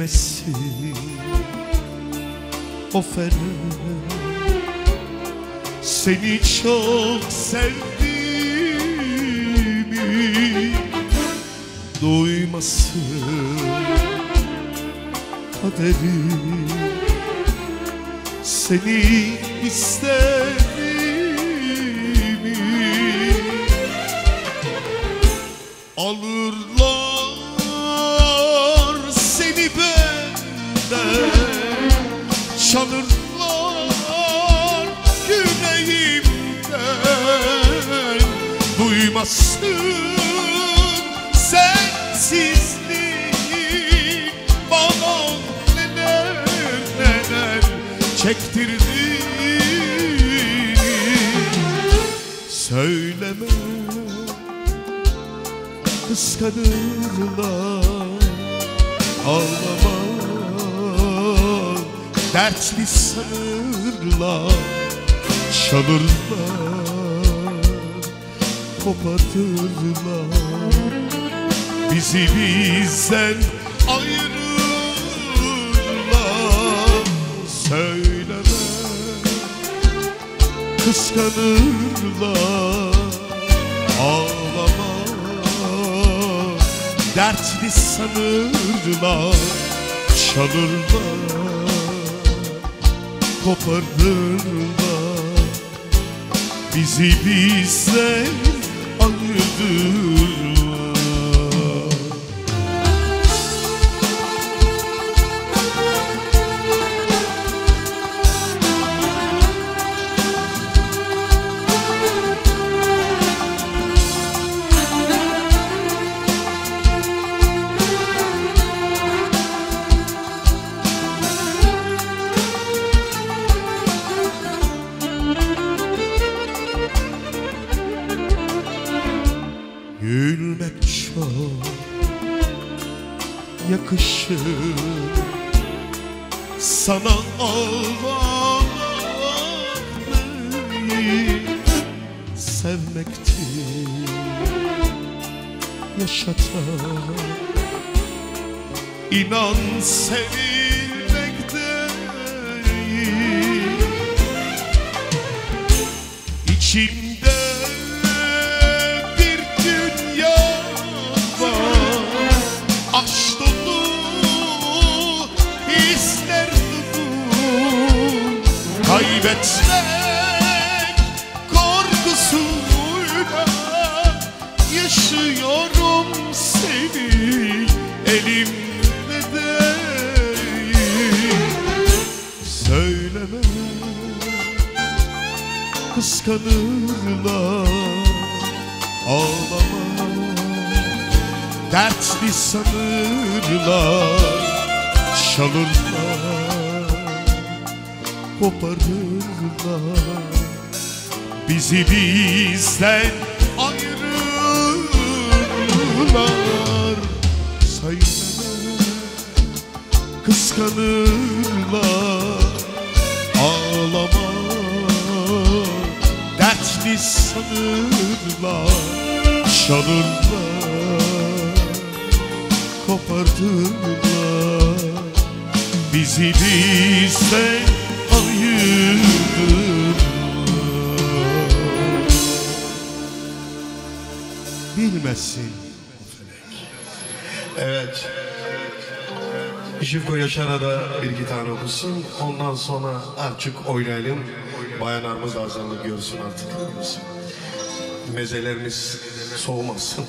bilmesin o Seni çok sevdiğimi Duymasın. Kaderim Seni istediğimi Alırlar benden Çalırlar yüreğimden Duymasın sensizlik. Bana neler neler çektirdiğini Söyleme kıskanırlar Ağlama dertli sanırlar Çalırlar kopartırlar. Bizi bizden ayırırlar Söyleme kıskanırlar. Ağlama. Dertli sanırlar Çalırlar koparırlar Bizi bizden ayırırlar çok yakışır. Sana ağlamayı sevmektir. Yaşatan inan sevilmek değil İçimde Aşk dolu hisler dolu Kaybetmek korkusuyla Yaşıyorum seni elimde Söyleme kıskanırlar Ağlama dertli sanırlar Çalırlar koparırlar. Bizi bizden ayırırlar. Söyleme kıskanırlar Ağlama dertli sanırlar Çalırlar kopardılar Bizi bizden ayırdılar Bilmesin Evet. Şifko Yaşar'a da bir iki tane okusun. Ondan sonra artık oynayalım. Bayanlarımız da hazırlık görsün artık. Mezelerimiz soğumasın.